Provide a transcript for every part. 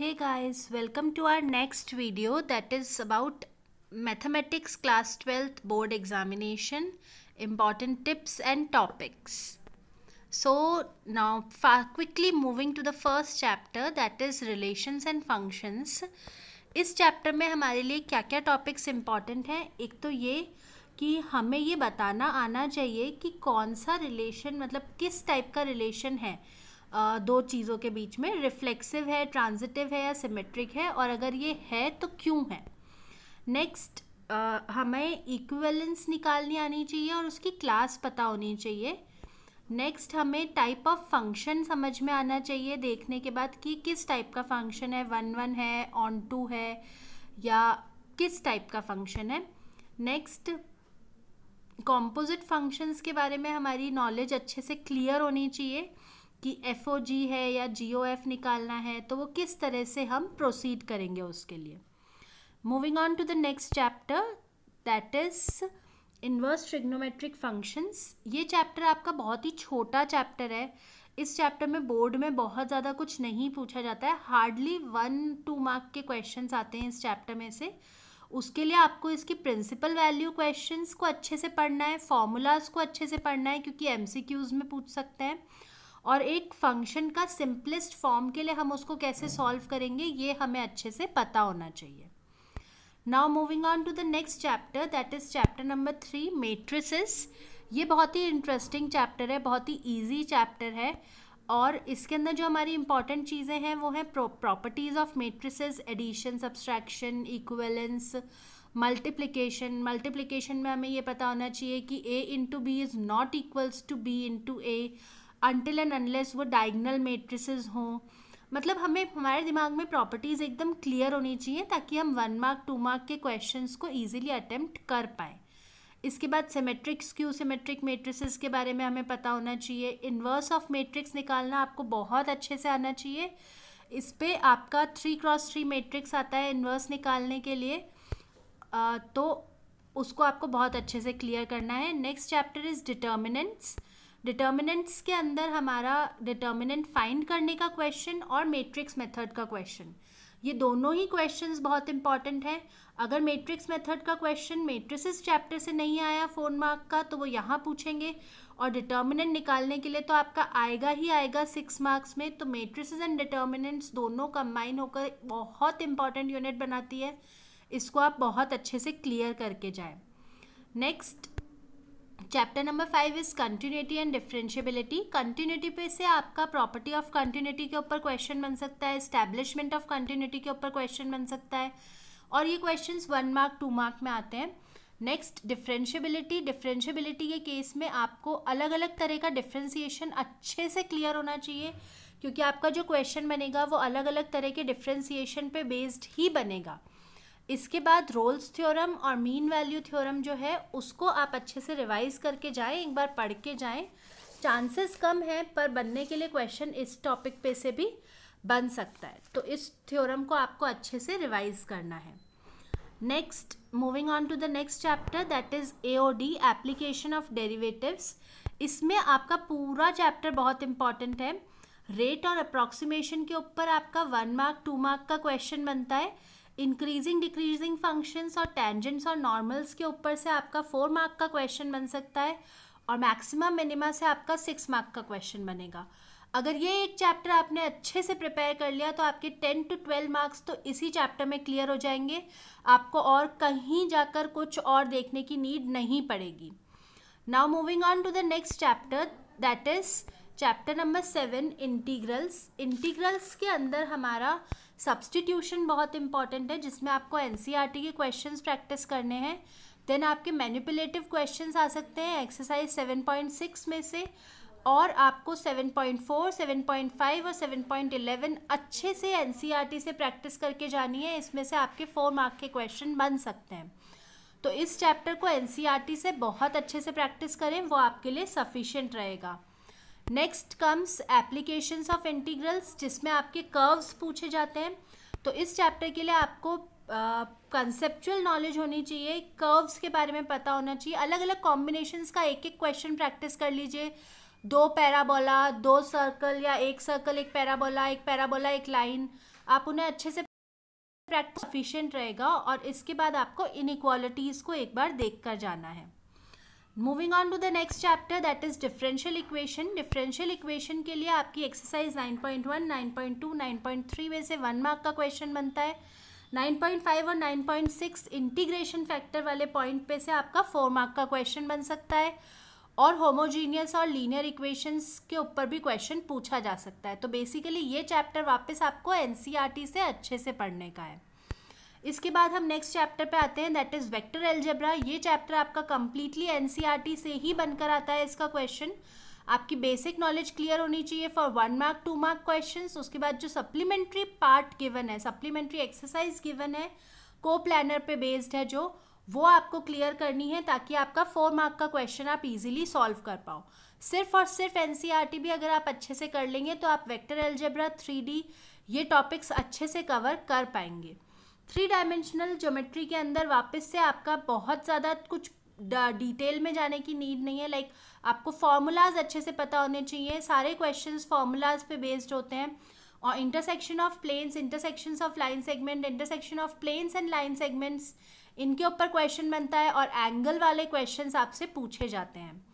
Hey guys, welcome to our next video that is about mathematics class 12th board examination important tips and topics. So now quickly moving to the first chapter that is relations and functions. इस chapter में हमारे लिए क्या क्या topics important हैं एक तो ये कि हमें ये बताना आना चाहिए कि कौन सा रिलेशन मतलब किस टाइप का रिलेशन है दो चीज़ों के बीच में रिफ्लेक्सिव है ट्रांजिटिव है या सिमेट्रिक है, और अगर ये है तो क्यों है? नेक्स्ट हमें इक्विवेलेंस निकालनी आनी चाहिए और उसकी क्लास पता होनी चाहिए। नेक्स्ट हमें टाइप ऑफ़ फ़ंक्शन समझ में आना चाहिए, देखने के बाद कि किस टाइप का फ़ंक्शन है वन वन है ऑन टू है, या किस टाइप का फ़ंक्शन है। नेक्स्ट कॉम्पोजिट फ़ंक्शंस के बारे में हमारी नॉलेज अच्छे से क्लियर होनी चाहिए। कि एफ़ ओ जी है या जी ओ एफ़ निकालना है तो वो किस तरह से हम प्रोसीड करेंगे उसके लिए। Moving on to the next chapter that is inverse trigonometric functions ये चैप्टर आपका बहुत ही छोटा चैप्टर है। इस चैप्टर में बोर्ड में बहुत ज़्यादा कुछ नहीं पूछा जाता है। हार्डली वन टू मार्क के क्वेश्चंस आते हैं इस चैप्टर में से। उसके लिए आपको इसकी प्रिंसिपल वैल्यू क्वेश्चंस को अच्छे से पढ़ना है फॉर्मूलाज को अच्छे से पढ़ना है, क्योंकि एम में पूछ सकते हैं। और एक फ़ंक्शन का सिंपलेस्ट फॉर्म के लिए हम उसको कैसे सॉल्व करेंगे, ये हमें अच्छे से पता होना चाहिए। Now moving on to the next chapter that is chapter number three matrices ये बहुत ही इंटरेस्टिंग चैप्टर है, बहुत ही ईजी चैप्टर है। और इसके अंदर जो हमारी इंपॉर्टेंट चीज़ें हैं, वो हैं properties of matrices addition subtraction equivalence multiplication multiplication में हमें ये पता होना चाहिए कि A into B is not equals to B into A until and unless वो डायगनल मेट्रिसेस हों। मतलब हमें हमारे दिमाग में प्रॉपर्टीज़ एकदम क्लियर होनी चाहिए ताकि हम वन मार्क टू मार्क के क्वेश्चंस को इजीली अटेम्प्ट कर पाए। इसके बाद सिमेट्रिक स्क्यू सिमेट्रिक मेट्रिसेस के बारे में हमें पता होना चाहिए। इन्वर्स ऑफ़ मेट्रिक्स निकालना आपको बहुत अच्छे से आना चाहिए। इस पर आपका थ्री क्रॉस थ्री मेट्रिक्स आता है इन्वर्स निकालने के लिए। आ, तो उसको आपको बहुत अच्छे से क्लियर करना है। Next chapter is determinants determinants के अंदर हमारा डिटर्मिनेंट फाइंड करने का क्वेश्चन और मैट्रिक्स मेथड का क्वेश्चन ये दोनों ही क्वेश्चंस बहुत इंपॉर्टेंट हैं. अगर मैट्रिक्स मेथड का क्वेश्चन मेट्रिसेस चैप्टर से नहीं आया फ़ोन मार्क का तो वो यहाँ पूछेंगे. और डिटर्मिनेंट निकालने के लिए तो आपका आएगा ही आएगा सिक्स मार्क्स में. तो मेट्रिसेस एंड डिटर्मिनेंट्स दोनों कंबाइन होकर बहुत इंपॉर्टेंट यूनिट बनाती है. इसको आप बहुत अच्छे से क्लियर करके जाए. Next chapter number five is continuity and differentiability continuity पे से आपका प्रॉपर्टी ऑफ़ कंटिन्यूटी के ऊपर क्वेश्चन बन सकता है स्टैब्लिशमेंट ऑफ़ कंटिन्यूटी के ऊपर क्वेश्चन बन सकता है। और ये questions one mark two mark में आते हैं। नेक्स्ट डिफ्रेंशियबिलिटी डिफ्रेंशियबिलिटी के केस में आपको अलग अलग तरह का डिफ्रेंसिएशन अच्छे से क्लियर होना चाहिए, क्योंकि आपका जो क्वेश्चन बनेगा वो अलग अलग तरह के डिफ्रेंसिएशन पे बेस्ड ही बनेगा। इसके बाद रोल्स थ्योरम और मीन वैल्यू थ्योरम जो है, उसको आप अच्छे से रिवाइज करके जाएँ, एक बार पढ़ के जाएँ। चांसेस कम है, पर बनने के लिए क्वेश्चन इस टॉपिक पे से भी बन सकता है। तो इस थ्योरम को आपको अच्छे से रिवाइज करना है। Next, moving on to the next chapter, that is A O D application of derivatives. इसमें आपका पूरा चैप्टर बहुत इंपॉर्टेंट है। रेट और अप्रॉक्सीमेशन के ऊपर आपका वन मार्क, टू मार्क का क्वेश्चन बनता है। इंक्रीजिंग डिक्रीजिंग फ़ंक्शंस और टेंजेंट्स और नॉर्मल्स के ऊपर से आपका फोर मार्क का क्वेश्चन बन सकता है और मैक्सिमम मिनिमा से आपका सिक्स मार्क का क्वेश्चन बनेगा। अगर ये एक चैप्टर आपने अच्छे से प्रिपेयर कर लिया तो आपके टेन टू ट्वेल्व मार्क्स तो इसी चैप्टर में क्लियर हो जाएँगे। आपको और कहीं जाकर कुछ और देखने की नीड नहीं पड़ेगी। Now moving on to the next chapter that is chapter number seven integrals integrals के अंदर हमारा सब्सटीट्यूशन बहुत इंपॉर्टेंट है जिसमें आपको एन e के क्वेश्चन प्रैक्टिस करने हैं। देन आपके मैनिपुलेटिव क्वेश्चन आ सकते हैं एक्सरसाइज 7.6 में से और आपको 7.4, 7.5 और 7.11 अच्छे से एन e से प्रैक्टिस करके जानी है। इसमें से आपके फोर मार्क के क्वेश्चन बन सकते हैं। तो इस चैप्टर को एन e से बहुत अच्छे से प्रैक्टिस करें वो आपके लिए सफिशियंट रहेगा। Next comes applications of integrals जिसमें आपके कर्व्स पूछे जाते हैं। तो इस चैप्टर के लिए आपको कंसेप्चुअल uh, नॉलेज होनी चाहिए कर्व्स के बारे में पता होना चाहिए। अलग अलग कॉम्बिनेशंस का एक एक क्वेश्चन प्रैक्टिस कर लीजिए। दो पैराबोला दो सर्कल या एक सर्कल एक पैराबोला एक पैराबोला एक लाइन आप उन्हें अच्छे से प्रैक्टिस सफिशियंट रहेगा और इसके बाद आपको इनक्वालिटीज़ को एक बार देख कर जाना है। Moving on to the next chapter that is differential equation differential equation के लिए आपकी एक्सरसाइज 9.1, 9.2, 9.3 में से वन मार्क का क्वेश्चन बनता है। 9.5 और 9.6 इंटीग्रेशन फैक्टर वाले पॉइंट पे से आपका फोर मार्क का क्वेश्चन बन सकता है। और होमोजीनियस और लीनियर इक्वेशंस के ऊपर भी क्वेश्चन पूछा जा सकता है। तो बेसिकली ये चैप्टर वापस आपको एन e से अच्छे से पढ़ने का है। इसके बाद हम नेक्स्ट चैप्टर पे आते हैं दैट इज़ वेक्टर एल्जेब्रा ये चैप्टर आपका कम्प्लीटली एन से ही बनकर आता है इसका क्वेश्चन आपकी बेसिक नॉलेज क्लियर होनी चाहिए for one mark two mark question उसके बाद जो सप्लीमेंट्री पार्ट गिवन है सप्लीमेंट्री एक्सरसाइज गिवन है को प्लानर पे बेस्ड है जो, वो आपको क्लियर करनी है ताकि आपका फोर मार्क का क्वेश्चन आप इजीली सॉल्व कर पाओ। सिर्फ़ और सिर्फ़ एन e भी अगर आप अच्छे से कर लेंगे तो आप वेक्टर एल्जेब्रा थ्री ये टॉपिक्स अच्छे से कवर कर पाएँगे। थ्री डायमेंशनल ज्योमेट्री के अंदर वापस से आपका बहुत ज़्यादा कुछ डिटेल में जाने की नीड नहीं है। लाइक like, आपको फॉर्मूलाज अच्छे से पता होने चाहिए। सारे क्वेश्चंस फार्मूलाज पे बेस्ड होते हैं। और intersection of planes intersection of line segment intersection of planes and line segments इनके ऊपर क्वेश्चन बनता है और एंगल वाले क्वेश्चन आपसे पूछे जाते हैं।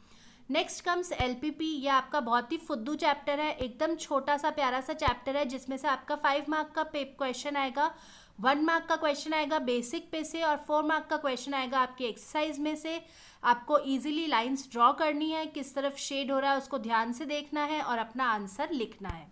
Next comes L P P यह आपका बहुत ही फुद्दू चैप्टर है। एकदम छोटा सा प्यारा सा चैप्टर है जिसमें से आपका फाइव मार्क का पेप क्वेश्चन आएगा। वन मार्क का क्वेश्चन आएगा बेसिक पे से और फोर मार्क का क्वेश्चन आएगा आपकी एक्सरसाइज में से। आपको इजीली लाइंस ड्रॉ करनी है, किस तरफ़ शेड हो रहा है उसको ध्यान से देखना है और अपना आंसर लिखना है।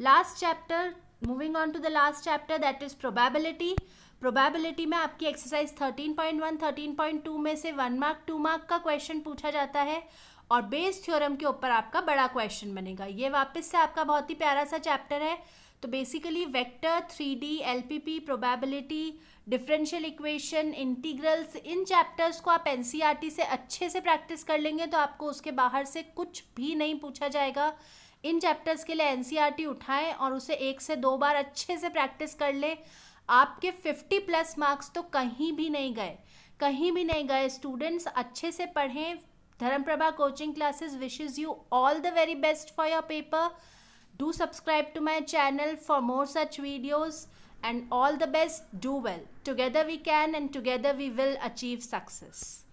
Last chapter moving on to the last chapter that is probability probability में आपकी एक्सरसाइज 13.1 13.2 में से वन मार्क टू मार्क का क्वेश्चन पूछा जाता है और बेस थ्योरम के ऊपर आपका बड़ा क्वेश्चन बनेगा। ये वापस से आपका बहुत ही प्यारा सा चैप्टर है। तो basically vector three D L P P probability differential equation integrals इन चैप्टर्स को आप एन e से अच्छे से प्रैक्टिस कर लेंगे तो आपको उसके बाहर से कुछ भी नहीं पूछा जाएगा। इन चैप्टर्स के लिए एन e उठाएँ और उसे एक से दो बार अच्छे से प्रैक्टिस कर लें। आपके फिफ्टी प्लस मार्क्स तो कहीं भी नहीं गए। कहीं भी नहीं गए। स्टूडेंट्स अच्छे से पढ़ें। Dharmaprabha coaching classes wishes you all the very best for your paper Do subscribe to my channel for more such videos and all the best. Do well. Together we can and together we will achieve success.